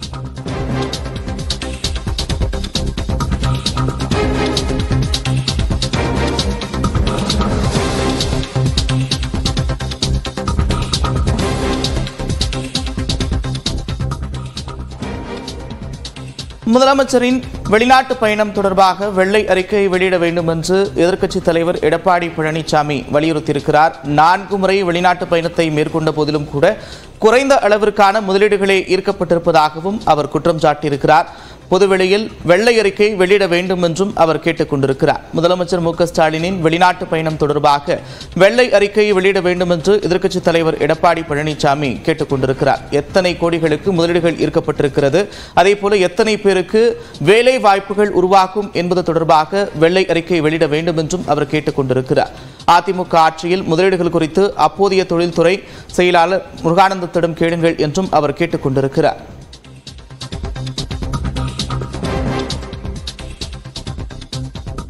Thank you. முதலமைச்சரின் வெளிநாட்டு பயணம் தொடர்பாக வெள்ளை அறிக்கை வெளியிட வேண்டும் என்று எதிர்க்கட்சித் தலைவர் எடப்பாடி பழனிசாமி வலியுறுத்தியிருக்கிறார். நான்கு முறை வெளிநாட்டு பயணத்தை மேற்கொண்ட போதிலும் கூட குறைந்த அளவிற்கான முதலீடுகளே ஈர்க்கப்பட்டிருப்பதாகவும் அவர் குற்றம் சாட்டியிருக்கிறார். பொதுவெளியில் வெள்ளை அறிக்கை வெளியிட வேண்டும் என்றும் அவர் கேட்டுக் கொண்டிருக்கிறார். முதலமைச்சர் மு ஸ்டாலினின் வெளிநாட்டு பயணம் தொடர்பாக வெள்ளை அறிக்கையை வெளியிட வேண்டும் என்று எதிர்க்கட்சித் தலைவர் எடப்பாடி பழனிசாமி கேட்டுக் கொண்டிருக்கிறார். எத்தனை கோடிகளுக்கு முதலீடுகள் ஈர்க்கப்பட்டிருக்கிறது? அதே போல எத்தனை பேருக்கு வேலை வாய்ப்புகள் உருவாக்கும் என்பது தொடர்பாக வெள்ளை அறிக்கை வெளியிட வேண்டும் என்றும் அவர் கேட்டுக் கொண்டிருக்கிறார். அதிமுக ஆட்சியில் முதலீடுகள் குறித்து அப்போதைய தொழில்துறை செயலாளர் முருகானந்தத்திடம் கேளுங்கள் என்றும் அவர் கேட்டுக் கொண்டிருக்கிறார்.